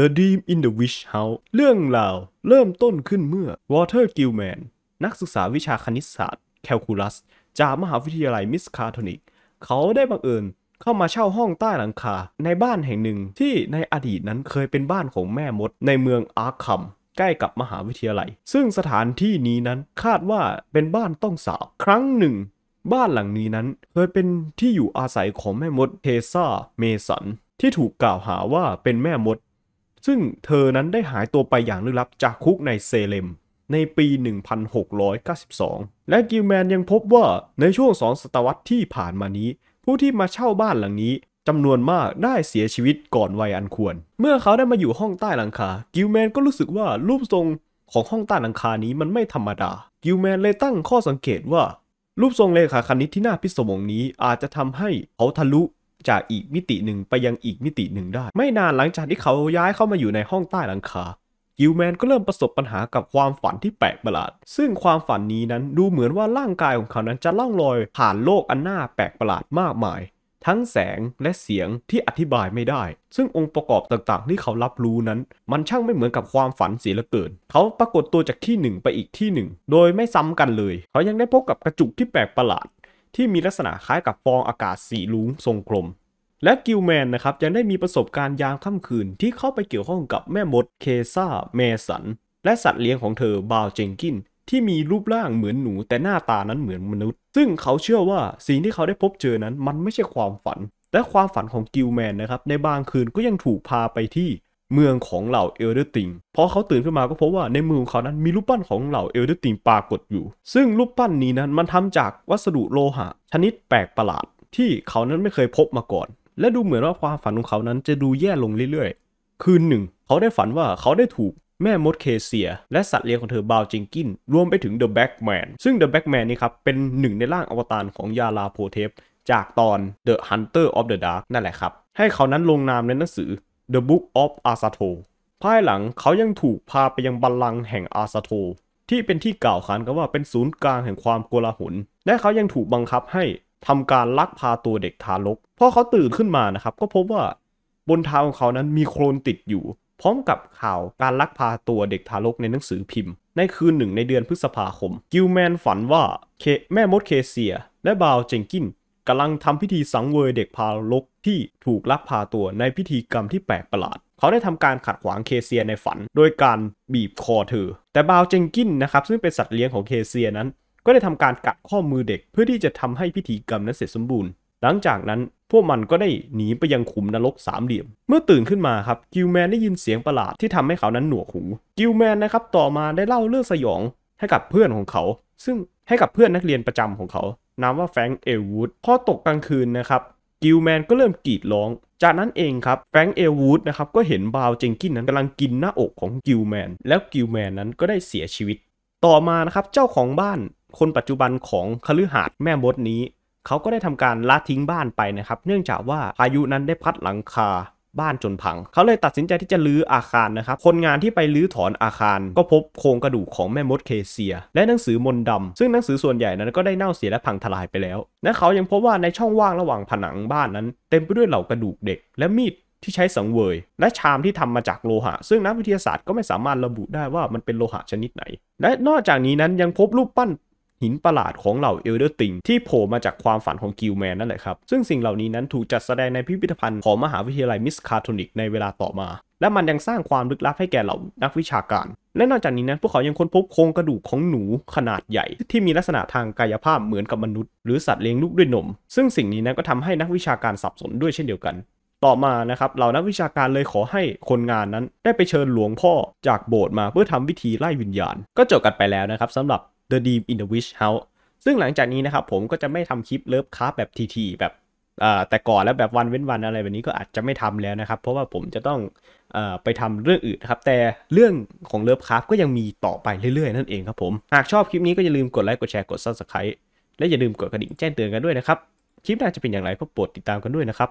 The Dream in the Witch House เรื่องราวเริ่มต้นขึ้นเมื่อ Walter Gilman นักศึกษาวิชาคณิตศาสตร์ แคลคูลัส จากมหาวิทยาลัยมิสคาโทนิก เขาได้บังเอิญเข้ามาเช่าห้องใต้หลังคา ในบ้านแห่งหนึ่งที่ในอดีตนั้นเคยเป็นบ้านของแม่มดในเมืองอาร์คัมใกล้กับมหาวิทยาลัย ซึ่งสถานที่นี้นั้นคาดว่าเป็นบ้านต้องสาบครั้งหนึ่ง บ้านหลังนี้นั้นเคยเป็นที่อยู่อาศัยของแม่มดเคซ่าเมสันที่ถูกกล่าวหาว่าเป็นแม่มด ซึ่งเธอนั้นได้หายตัวไปอย่างลึกลับจากคุกในเซเลมในปี 1692 และกิลแมนยังพบว่าในช่วงสองศตวรรษที่ผ่านมานี้ ผู้ที่มาเช่าบ้านหลังนี้จำนวนมากได้เสียชีวิตก่อนวัยอันควร เมื่อเขาได้มาอยู่ห้องใต้หลังคา กิลแมนก็รู้สึกว่ารูปทรงของห้องใต้หลังคานี้มันไม่ธรรมดา กิลแมนเลยตั้งข้อสังเกตว่า รูปทรงเลขาคณิตที่น่าพิศวงนี้อาจจะทำให้เขาทะลุ จากอีกมิติหนึ่งไปยังอีกมิติหนึ่งได้ ไม่นานหลังจากที่เขาย้ายเข้ามาอยู่ในห้องใต้หลังคากิลแมนก็เริ่มประสบปัญหากับความฝันที่แปลกประหลาด ซึ่งความฝันนี้นั้นดูเหมือนว่าร่างกายของเขานั้นจะล่องลอยผ่านโลกอันน่าแปลกประหลาดมากมาย ทั้งแสงและเสียงที่อธิบายไม่ได้ ซึ่งองค์ประกอบต่างๆ ที่เขารับรู้นั้น มันช่างไม่เหมือนกับความฝันเสียเหลือเกิน เขาปรากฏตัวจากที่หนึ่งไปอีกที่หนึ่ง โดยไม่ซ้ำกันเลย เขายังได้พบกับกระจุกที่แปลกประหลาด ที่มีลักษณะคล้ายกับฟองอากาศสีรุ้งทรงกลม และกิลแมนนะครับยังได้มีประสบการณ์ยามค่ำคืนที่เข้าไปเกี่ยวข้องกับแม่มดเคซ่าเมสัน และสัตว์เลี้ยงของเธอบราวน์เจนกินที่มีรูปร่างเหมือนหนูแต่หน้าตานั้นเหมือนมนุษย์ ซึ่งเขาเชื่อว่าสิ่งที่เขาได้พบเจอนั้นมันไม่ใช่ความฝัน และความฝันของกิลแมนนะครับในบางคืนก็ยังถูกพาไปที่ เมืองของเหล่า Elder Thing พอเขาตื่นขึ้นมาก็พบว่าในมือของเขานั้นมีรูปปั้นของเหล่า Elder Thing ปรากฏอยู่ ซึ่งรูปปั้นนี้นั้นมันทำจากวัสดุโลหะ ชนิดแปลกประหลาด ที่เขานั้นไม่เคยพบมาก่อน และดูเหมือนว่าความฝันของเขานั้นจะดูแย่ลงเรื่อยๆ คืนหนึ่ง เขาได้ฝันว่าเขาได้ถูกแม่มดเคเซีย และสัตว์เลี้ยงของเธอบราวน์เจนกิน รวมไปถึง The Black Man ซึ่ง The Black Man นี่ครับเป็นหนึ่งในร่างอวตารของยาลาโพเทปจากตอน The Haunter of the Dark นั่นแหละครับ ให้เขานั้นลงนามในหนังสือ The Book of Azathoth ภายหลังเขายังถูกพาไปยังบัลลังก์แห่งอาซาโทที่เป็นที่กล่าวขานกันว่าเป็นศูนย์กลางแห่งความโกลาหล และเขายังถูกบังคับให้ทำการลักพาตัวเด็กทารกพอเขาตื่นขึ้นมานะครับ ก็พบว่าบนเท้าของเขานั้นมีโคลนติดอยู่ พร้อมกับข่าวการลักพาตัวเด็กทารกในหนังสือพิมพ์ ในคืนหนึ่งในเดือนพฤษภาคม กิลแมนฝันว่าเคแม่มดเคเซีย และบาวเจงกิน กำลังทำพิธีสังเวยเด็กทารกที่ถูกลักพาตัวในพิธีกรรมที่แปลกประหลาด เขาได้ทำการขัดขวางเคเซียในฝัน โดยการบีบคอเธอ แต่บราวน์เจนกินนะครับซึ่งเป็นสัตว์เลี้ยงของเคเซียนั้น ก็ได้ทำการกัดข้อมือเด็กเพื่อที่จะทำให้พิธีกรรมนั้นเสร็จสมบูรณ์ หลังจากนั้นพวกมันก็ได้หนีไปยังขุมนรกสามเหลี่ยม เมื่อตื่นขึ้นมาครับกิลแมนได้ยินเสียงประหลาดที่ทำให้เขานั้นหนวกหูกิลแมนนะครับต่อมาได้เล่าเรื่องสยองให้กับเพื่อนของเขา ซึ่งให้กับเพื่อนนักเรียนประจำของเขา นามว่าแฟรงค์เอลวูดพอตกกลางคืนนะครับกิลแมนก็เริ่มกรีดร้อง จากนั้นเองครับแฟรงค์เอลวูดนะครับก็เห็นบราวน์เจนกินนั้นกำลังกินหน้าอกของกิลแมนแล้วกิลแมนนั้นก็ได้เสียชีวิต ต่อมานะครับเจ้าของบ้านคนปัจจุบันของคฤหาสน์แม่มดนี้ เขาก็ได้ทำการละทิ้งบ้านไปนะครับ เนื่องจากว่าพายุนั้นได้พัดหลังคา บ้านจนพัง เขาเลยตัดสินใจที่จะรื้ออาคารนะครับ คนงานที่ไปรื้อถอนอาคาร ก็พบโครงกระดูกของแม่มดเคเซีย และหนังสือมนต์ดำซึ่งหนังสือส่วนใหญ่นั้นก็ได้เน่าเสียและพังทลายไปแล้วและเขายังพบว่าในช่องว่างระหว่างผนังบ้านนั้น เต็มไปด้วยเหล่ากระดูกเด็ก และมีดที่ใช้สังเวย และชามที่ทำมาจากโลหะ ซึ่งนักวิทยาศาสตร์ก็ไม่สามารถระบุได้ว่ามันเป็นโลหะชนิดไหน และนอกจากนี้นั้นยังพบรูปปั้น หินประหลาดของเหล่า Elder Thing ที่โผล่มาจากความฝันของกิลแมนนั่นแหละครับ ซึ่งสิ่งเหล่านี้นั้นถูกจัดแสดงในพิพิธภัณฑ์ของมหาวิทยาลัยมิสคาโทนิกในเวลาต่อมา และมันยังสร้างความลึกลับให้แก่เหล่านักวิชาการ และนอกจากนี้นั้นพวกเขายังค้นพบโครงกระดูกของหนูขนาดใหญ่ ที่มีลักษณะทางกายภาพเหมือนกับมนุษย์ หรือสัตว์เลี้ยงลูกด้วยนม ซึ่งสิ่งนี้นั้นก็ทำให้นักวิชาการสับสนด้วยเช่นเดียวกันต่อมานะครับเหล่านักวิชาการเลยขอให้คนงานนั้น ได้ไปเชิญหลวงพ่อจากโบสถ์มาเพื่อทำวิธีไล่วิญญาณ ก็จบกันไปแล้วนะครับสำหรับ The Deep in the Witch House ซึ่งหลังจากนี้นะครับผมก็จะไม่ทำคลิปเลิฟคราฟแบบทีๆแบบแต่ก่อนแล้วแบบวันเว้นวันอะไรแบบนี้ก็อาจจะไม่ทำแล้วนะครับ เพราะว่าผมจะต้องอไปทำเรื่องอื่นครับ แต่เรื่องของเลิฟคราฟก็ยังมีต่อไปเรื่อยๆ นั่นเองครับผม หากชอบคลิปนี้ก็อย่าลืมกดไลค์กดแชร์กด subscribe และอย่าลืมกดกระดิ่งแจ้งเตือนกันด้วยนะครับ คลิปหน้าจะเป็นอย่างไรก็โปรดติดตามกันด้วยนะครับ